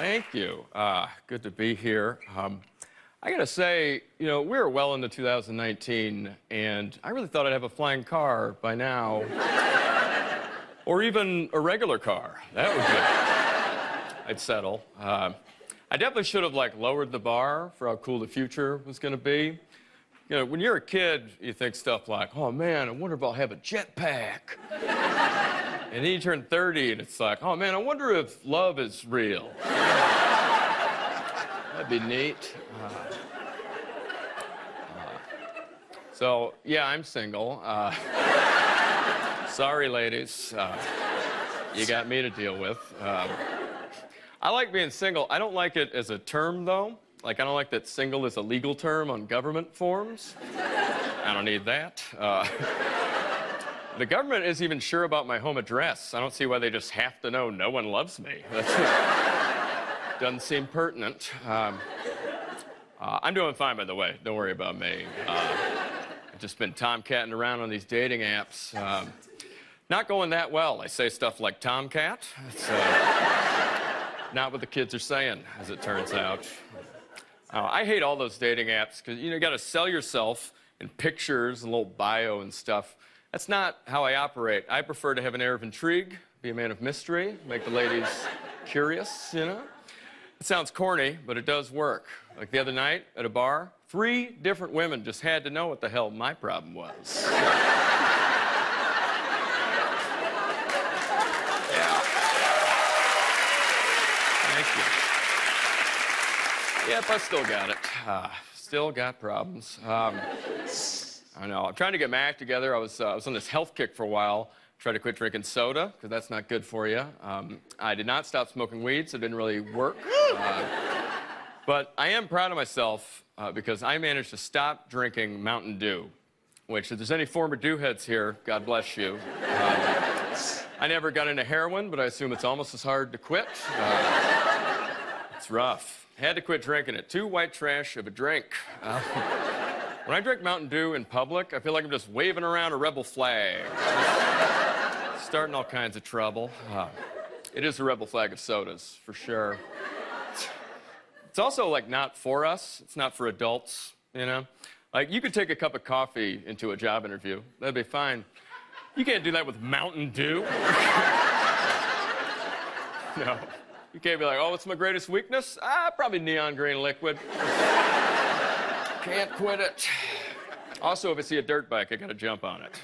Thank you. Uh, good to be here. Um, I gotta say, you know, we're well into 2019, and I really thought I'd have a flying car by now. or even a regular car. That would be. I'd settle. Uh, I definitely should have like lowered the bar for how cool the future was gonna be. You know, when you're a kid, you think stuff like, oh man, I wonder if I'll have a jetpack. and then you turn 30 and it's like, oh man, I wonder if love is real. That'd be neat. Uh, uh, so, yeah, I'm single. Uh, sorry, ladies. Uh, you got me to deal with. Um, I like being single. I don't like it as a term, though. Like, I don't like that single is a legal term on government forms. I don't need that. Uh, the government isn't even sure about my home address. I don't see why they just have to know no one loves me. doesn't seem pertinent. Um, uh, I'm doing fine, by the way. Don't worry about me. Uh, I've just been tomcatting around on these dating apps. Um, not going that well. I say stuff like tomcat. It's uh, not what the kids are saying, as it turns out. Uh, I hate all those dating apps because you know you got to sell yourself in pictures and a little bio and stuff. That's not how I operate. I prefer to have an air of intrigue, be a man of mystery, make the ladies curious, you know. It sounds corny, but it does work. Like the other night at a bar, three different women just had to know what the hell my problem was. yeah. Thank you. Yep, I still got it. Uh, still got problems. Um, I know. I'm trying to get my act together. I was, uh, I was on this health kick for a while. Tried to quit drinking soda because that's not good for you. Um, I did not stop smoking weed, so it didn't really work. Uh, but I am proud of myself uh, because I managed to stop drinking Mountain Dew, which, if there's any former Dew heads here, God bless you. Um, I never got into heroin, but I assume it's almost as hard to quit. Rough. Had to quit drinking it. Too white trash of a drink. Uh, when I drink Mountain Dew in public, I feel like I'm just waving around a rebel flag. starting all kinds of trouble. Uh, it is a rebel flag of sodas, for sure. It's also like not for us. It's not for adults, you know? Like you could take a cup of coffee into a job interview. That'd be fine. You can't do that with Mountain Dew. no. You can't be like, oh, what's my greatest weakness? Ah, probably neon green liquid. can't quit it. Also, if I see a dirt bike, I gotta jump on it.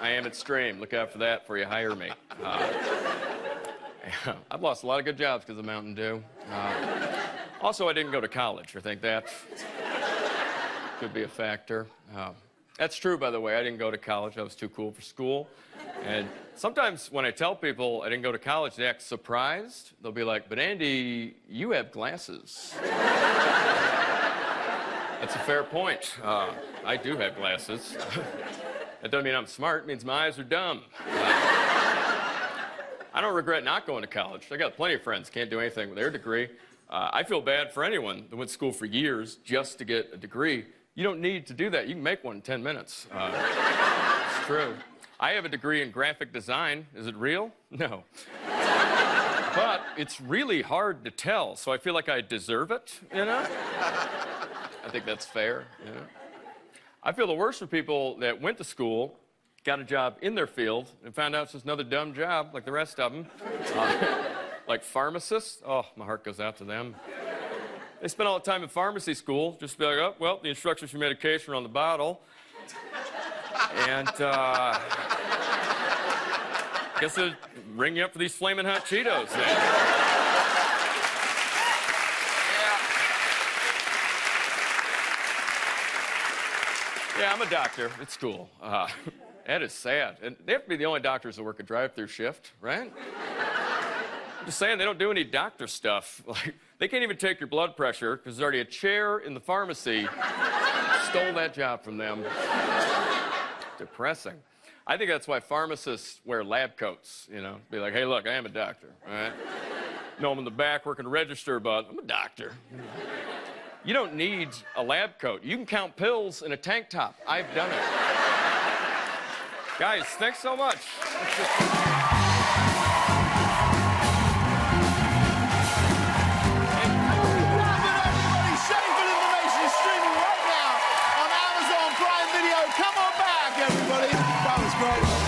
I am extreme. Look out for that before you hire me. Uh, I've lost a lot of good jobs because of Mountain Dew. Uh, also, I didn't go to college. I think that could be a factor. Uh, that's true, by the way. I didn't go to college. I was too cool for school. And sometimes when I tell people I didn't go to college, they act surprised. They'll be like, but Andy, you have glasses. That's a fair point. Uh, I do have glasses. that doesn't mean I'm smart. It means my eyes are dumb. I don't regret not going to college. I got plenty of friends can't do anything with their degree. Uh, I feel bad for anyone that went to school for years just to get a degree. You don't need to do that. You can make one in 10 minutes. Uh, it's true. I have a degree in graphic design. Is it real? No. but it's really hard to tell, so I feel like I deserve it, you know? I think that's fair, you know? I feel the worst for people that went to school, got a job in their field, and found out it's just another dumb job like the rest of them. Uh, like pharmacists. Oh, my heart goes out to them. They spend all the time in pharmacy school, just be like, oh, well, the instructions for medication are on the bottle. And, uh, guess they'll ring you up for these flaming hot Cheetos then. Yeah. yeah, I'm a doctor. It's cool. Uh, that is sad. And they have to be the only doctors that work a drive-through shift, right? I'm just saying they don't do any doctor stuff. Like, they can't even take your blood pressure because there's already a chair in the pharmacy. Stole that job from them. Depressing. I think that's why pharmacists wear lab coats, you know. Be like, hey, look, I am a doctor, all right? No, I'm in the back working register, but I'm a doctor. You don't need a lab coat. You can count pills in a tank top. I've done it. Guys, thanks so much. Go.